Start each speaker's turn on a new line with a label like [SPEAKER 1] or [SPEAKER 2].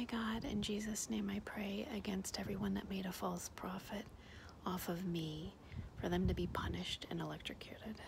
[SPEAKER 1] my God, in Jesus' name I pray against everyone that made a false profit off of me for them to be punished and electrocuted.